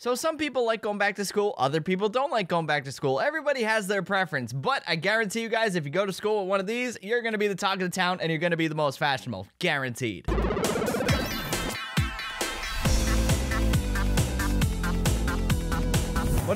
So some people like going back to school, other people don't like going back to school. Everybody has their preference, but I guarantee you guys, if you go to school with one of these, you're gonna be the talk of the town and you're gonna be the most fashionable. Guaranteed.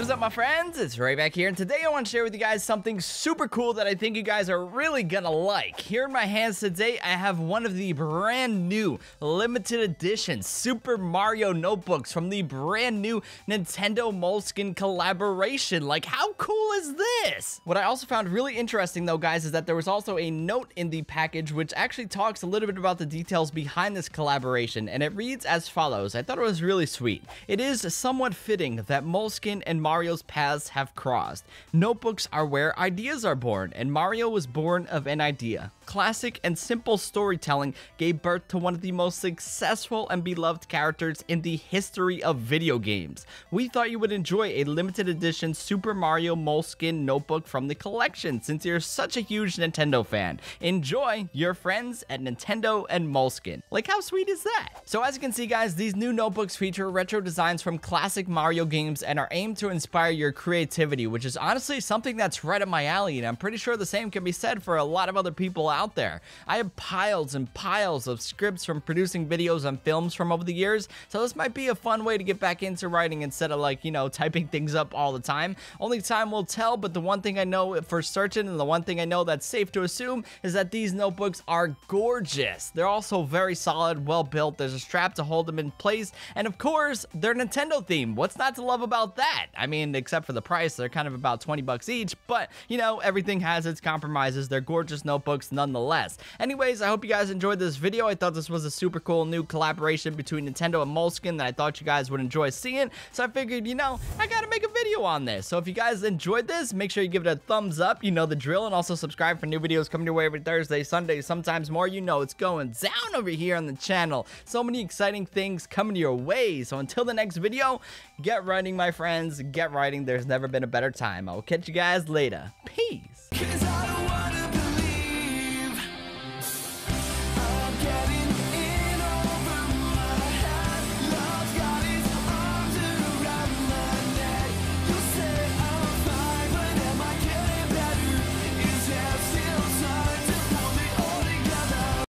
What is up, my friends? It's Ray back here, and today I want to share with you guys something super cool that I think you guys are really gonna like. Here in my hands today, I have one of the brand new limited edition Super Mario notebooks from the brand new Nintendo Moleskine collaboration. Like, how cool is this? What I also found really interesting, though, guys, is that there was also a note in the package which actually talks a little bit about the details behind this collaboration, and it reads as follows. I thought it was really sweet. It is somewhat fitting that Moleskine and Mario's paths have crossed. Notebooks are where ideas are born, and Mario was born of an idea. Classic and simple storytelling gave birth to one of the most successful and beloved characters in the history of video games. We thought you would enjoy a limited edition Super Mario Moleskine notebook from the collection since you're such a huge Nintendo fan. Enjoy your friends at Nintendo and Moleskine. Like, how sweet is that? So, as you can see, guys, these new notebooks feature retro designs from classic Mario games and are aimed to inspire your creativity, which is honestly something that's right up my alley, and I'm pretty sure the same can be said for a lot of other people out there. I have piles and piles of scripts from producing videos and films from over the years, so this might be a fun way to get back into writing instead of like, you know, typing things up all the time. Only time will tell, but the one thing I know for certain and the one thing I know that's safe to assume is that these notebooks are gorgeous. They're also very solid, well built. There's a strap to hold them in place, and of course, they're Nintendo themed. What's not to love about that? I mean, except for the price, they're kind of about 20 bucks each, but you know, everything has its compromises. They're gorgeous notebooks nonetheless. Anyways, I hope you guys enjoyed this video. I thought this was a super cool new collaboration between Nintendo and Moleskine that I thought you guys would enjoy seeing. So I figured, you know, I gotta make a video on this. So if you guys enjoyed this, make sure you give it a thumbs up. You know the drill, and also subscribe for new videos coming your way every Thursday, Sunday, sometimes more. You know it's going down over here on the channel. So many exciting things coming your way. So until the next video, get writing, my friends. Get writing. There's never been a better time. I will catch you guys later. Peace.